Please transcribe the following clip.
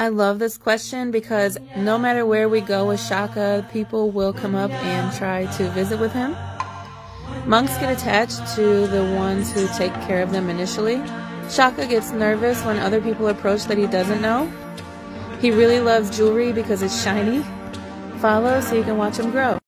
I love this question because no matter where we go with Shaka, people will come up and try to visit with him. Monks get attached to the ones who take care of them initially. Shaka gets nervous when other people approach that he doesn't know. He really loves jewelry because it's shiny. Follow so you can watch him grow.